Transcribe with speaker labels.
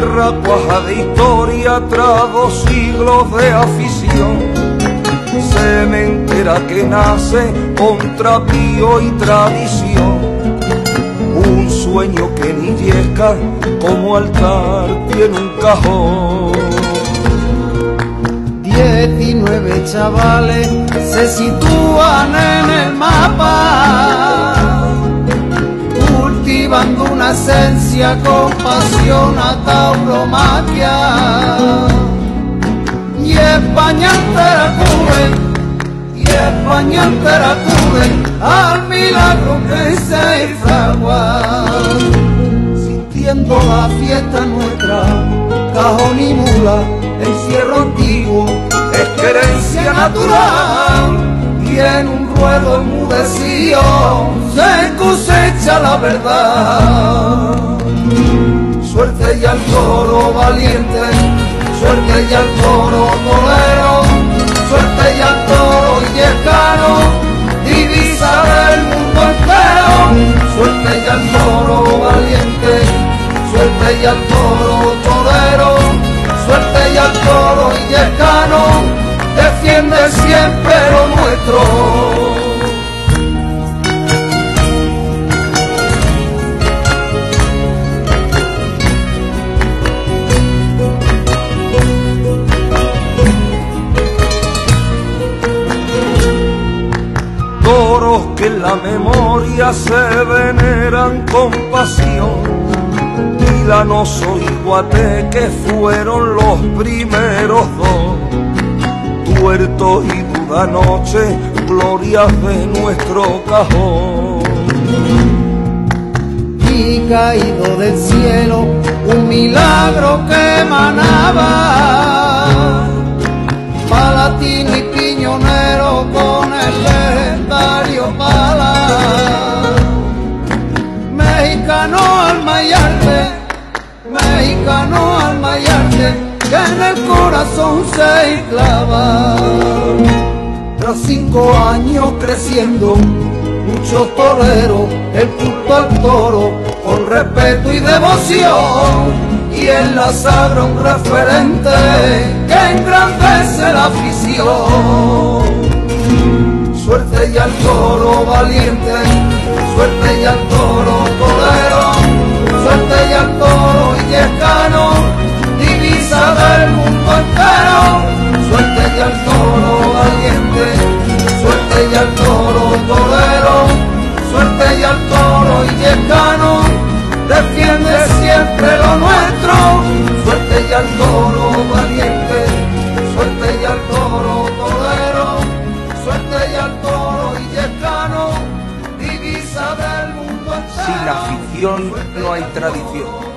Speaker 1: tierra cuaja de historia tras dos siglos de afición. Cementera que nace contra pío y tradición. Un sueño que ni llega como altar tiene un cajón.
Speaker 2: Diecinueve chavales se sitúan en el mapa esencia con pasión a tauromaquia. Y España entera cubre, y España entera cubre al milagro que se fragua. Sintiendo la fiesta nuestra, cajón y mula, encierro antiguo, es querencia natural y en un ruedo enmudecido la verdad. Suerte y al toro valiente, suerte y al toro tolero, suerte y al toro yecano, divisa del mundo entero. Suerte y al toro valiente, suerte y al toro tolero, suerte y al toro yecano defiende siempre lo nuestro.
Speaker 1: En la memoria se veneran con pasión. Milanoso y Guateque fueron los primeros dos. Puerto y duda noche, glorias de nuestro cajón.
Speaker 2: Y caído del cielo, un milagro que emanaba, Mexicano al mayarte, mexicano al mayarte que en el corazón se clava. Tras cinco años creciendo, muchos toreros, el culto al toro, con respeto y devoción. Y en la sagra un referente que engrandece la afición. Suerte y al toro valiente, suerte y al toro al toro valiente, suerte y al toro torero, suerte y al toro y yescano, defiende siempre lo nuestro. Suerte y al toro valiente, suerte y al toro torero, suerte y al toro y yescano, divisa del mundo entero.
Speaker 1: Sin afición no hay tradición